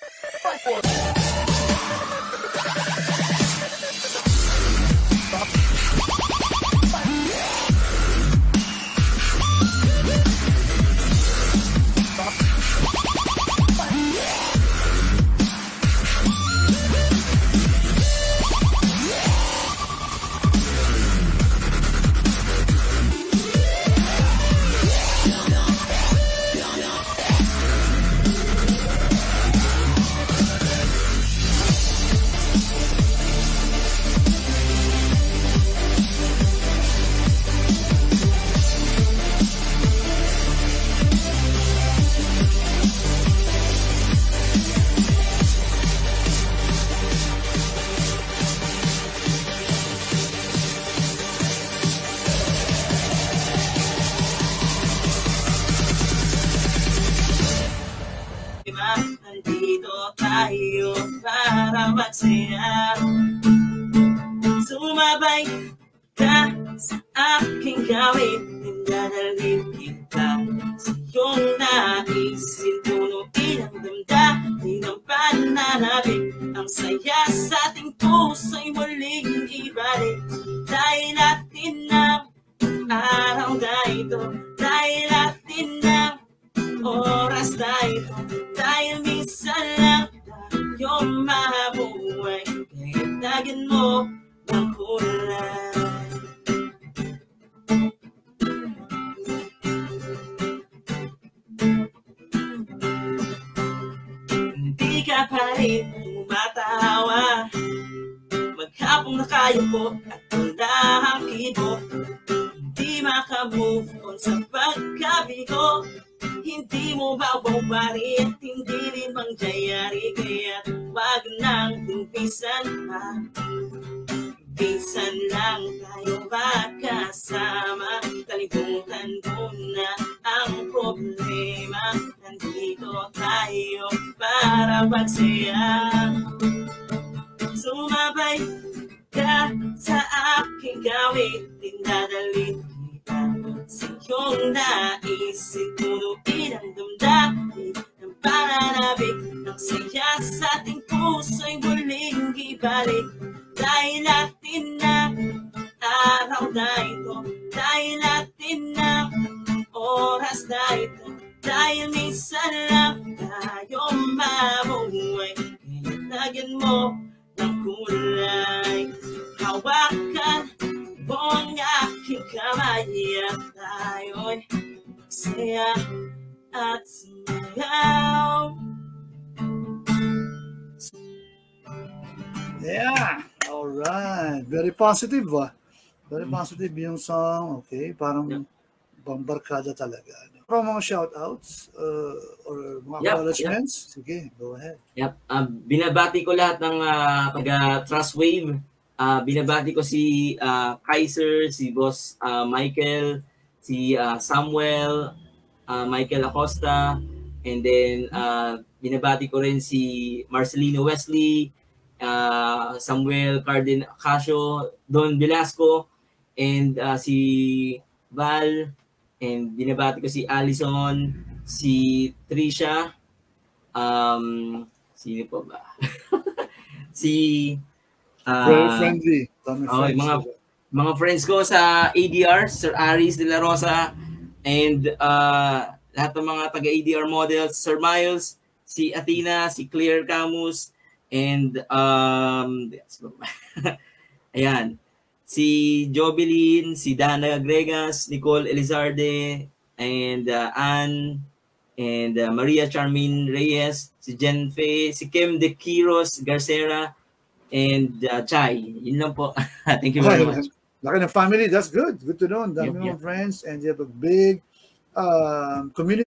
Fight for it. Nandito tayo para magsaya Sumabay ka sa aking gawin. Dinadalhin kita sa iyong naisin. Punuin ang damdamin ng pananabik. Ang saya sa ating puso'y muling ibalik. Dahil natin ng araw na ito tayo mabuhay. Kaya tagin mo ng kulay Hindi ka pa rin tumatawa. Maghapong nakayupo at tandahang kibo Hindi makamove on sa pagkabigo Hindi mo babawarit, hindi rin mangyayari Kaya wag nang umpisan pa. Bisan lang tayo magkasama Kalimutan mo na ang problema. Nandito tayo para magsaya Sumabay ka sa aking gawin. Dinadalhin kita sa iyong Kaya lagyan mo ng kulay Hawakan mo ang aking kamay At tayo'y magsaya at sumayaw Yeah. All right. Very positive, ah. Very positive yung song. Okay. Parang Yeah. bambarkada talaga. Pero mga shoutouts uh, or mga Yep, acknowledgements? Sige, go ahead. Yep. Um, binabati ko lahat ng ah, taga Trust Wave. Ah, binabati ko si ah, Kaiser, si Boss ah, Michael, si ah, Samuel, ah, Michael Acosta, and then ah, binabati ko rin si Marcelino Wesley, ah, Samuel Cardin Casio, Don Velasco, and ah, si Val, and binabati ko si Allison, si Trisha, um, sino pa ba? si Very friendly. Friends. mga- mga friends ko sa ADR, Sir Aris De La Rosa, and uh, lahat ng mga taga-ADR models, Sir Miles, si Athena, si Claire Camus, and um, ayan, si Jovelyn, si Dana Gregas, Nicole Elizarde, and uh, Anne, and uh, Maria Charmin Reyes, si Jen Faye, si Kim De Quiros Garcera, and uh, Chai. Yun lang po. Thank you very much. Laki ng family, that's good. Good to know. Ang dami Yep, yep. friends and you have a big um, community